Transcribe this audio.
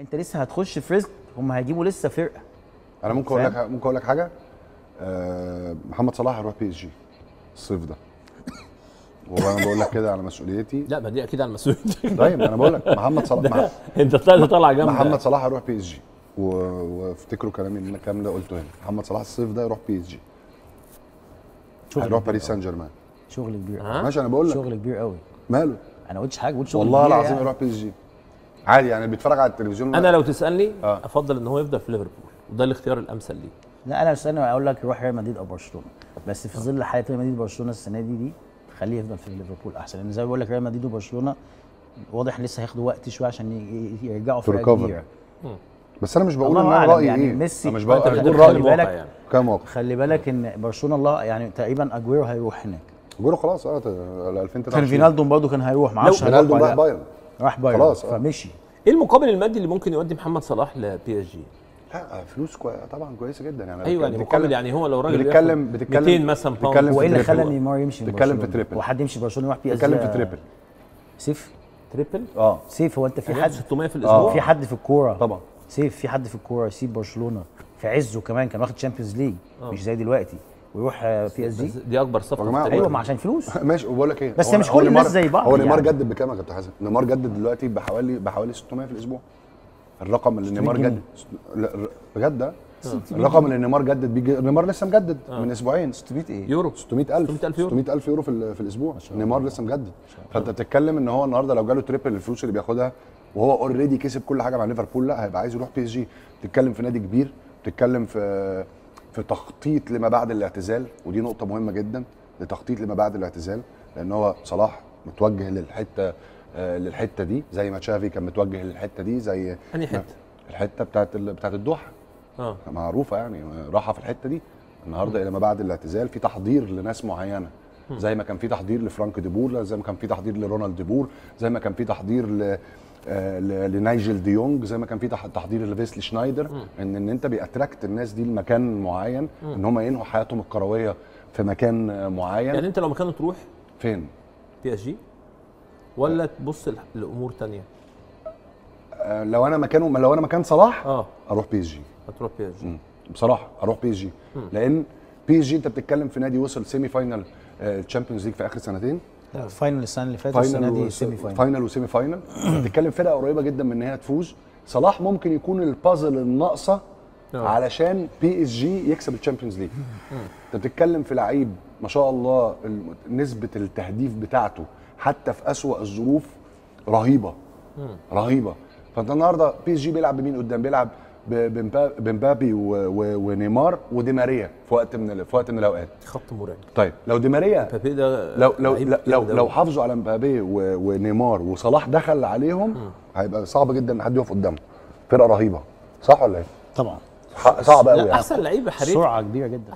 انت لسه هتخش في risk هم هيجيبوا لسه فرقة. أنا ممكن أقول لك؟ ممكن أقول لك حاجة؟ آه محمد صلاح هيروح PSG الصيف ده. وأنا بقول لك كده على مسؤوليتي. لا ما دي أكيد على المسؤوليه طيب أنا بقول لك محمد صلاح أنت طلعت طالعه جامده محمد صلاح هيروح PSG وافتكروا كلامي ان الكلام ده قلته هنا. محمد صلاح الصيف ده يروح PSG شغل هيروح باريس. سان جيرمان شغل كبير؟ ماشي أنا بقول لك. شغل كبير قوي ماله؟ أنا قلتش حاجة قلت شغل والله العظيم. يروح PSG عادي يعني بيتفرج على التلفزيون أنا لو تسألني آه. أفضل إن هو يفضل في ليفربول وده الاختيار الأمثل ليه لا أنا استنى أقول لك يروح ريال مدريد أو برشلونة بس في ظل حالة ريال مدريد وبرشلونة السنة دي دي خليه يفضل في ليفربول أحسن لأن زي ما بقول لك ريال مدريد وبرشلونة واضح لسه هياخدوا وقت شوية عشان يرجعوا recover. كبيرة بس أنا مش بقول إن أنا رأيي يعني إيه ميسي- أنا مش بقول. رأيي بالك. يعني كام واقع خلي بالك إن برشلونة الله يعني تقريبا أجويرو هيروح هناك بيقولوا خلاص آه ال كان 2023 فينالدوم برضه كان هيروح ما أعرفش هيروح راح. بايرن راح بايرن خلاص، آه. فمشي إيه المقابل المادي اللي ممكن يودي محمد صلاح ل PSG لا فلوس كوي... طبعا كويسة جدا يعني. أيوه يعني مقابل يعني هو لو راجل بنتكلم بياخد بنتكلم 200 مثلا pound. هو إيه في اللي triple. خلى نيمار يمشي من بتتكلم في برشلونة؟ triple. هو حد يمشي برشلونة يروح PSG في triple. سيف؟ triple؟ آه. سيف هو أنت في في حد 600 في آه. الأسبوع؟ في حد في الكورة. طبعا. سيف في حد في الكورة يسيب برشلونة. في عزه كمان كان واخد Champions League آه. مش زي دلوقتي. ويروح PSG دي أكبر صفقة أيوه التاريخ. ما عشان فلوس. ماشي وبقول لك إيه بس مش كل الناس زي بعض هو نيمار يعني. جدد بكام يا كابتن حسن؟ نيمار جدد دلوقتي بحوالي بحوالي 600 في الأسبوع. الرقم اللي 600 نيمار. جدد بجد؟ ده الرقم اللي نيمار جدد بيجي نيمار لسه مجدد من أسبوعين. 600 إيه؟ يورو. 600000 600,000 يورو. 600000 يورو في, ال- في الأسبوع. نيمار لسه مجدد. فأنت بتتكلم إن هو النهارده لو جاله triple الفلوس اللي بياخدها وهو already كسب كل حاجة مع ليفربول لا هيبقى عايز يروح PSG بتتكلم في نادي كبير بتتكلم في في تخطيط لما بعد الاعتزال ودي نقطة مهمة جدا لتخطيط لما بعد الاعتزال لأن هو صلاح متوجه للحتة آه، للحتة دي زي ما تشافي كان متوجه للحتة دي زي أنهي حتة؟ الحتة بتاعت ال- بتاعت الدوحه آه. معروفة يعني راحة في الحتة دي. النهارده إلى ما بعد الاعتزال في تحضير لناس معينة. زي ما كان في تحضير لفرانك ديبور زي ما كان في تحضير لرونالد ديبور زي ما كان في تحضير ل آه، لنايجل ديونج زي ما كان في تح- تحضير لفيسلي شنايدر. ان إن أنت بي attract الناس دي لمكان معين إن هم ينهوا حياتهم الكروية في مكان آه، معين. يعني أنت لو مكانه تروح؟ فين؟ PS جي؟ ولا تبص لأمور تانية؟ آه، لو أنا مكانه لو أنا مكان صلاح آه. أروح PSG. هتروح PSG. بصراحة أروح PSG. لأن PSG انت بتتكلم في نادي وصل semi final ال Champions League في آخر سنتين؟ لا final السنة اللي فاتت السنة دي semi final final و semi final بتتكلم فرقة قريبة جدا من إن هي تفوز. صلاح ممكن يكون البازل الناقصة آه. علشان PSG يكسب ال Champions League انت بتتكلم في لعيب ما شاء الله نسبة التهديف بتاعته حتى في أسوأ الظروف رهيبة. رهيبة. فأنت النهارده PSG بيلعب بمين قدام؟ بيلعب بمبابي و- و- ونيمار ودي ماريا في وقت من ال- في وقت من الأوقات. خط مرعب. طيب لو دي ماريا مبابي ده لو لو لو لو. حافظوا على مبابي و- ونيمار وصلاح دخل عليهم هيبقى صعب جدا إن حد يقف قدامه. فرقة رهيبة. صح ولا إيه؟ طبعا. صعب قوي لا يعني. أحسن لعيب حريف. سرعة كبيرة جدا.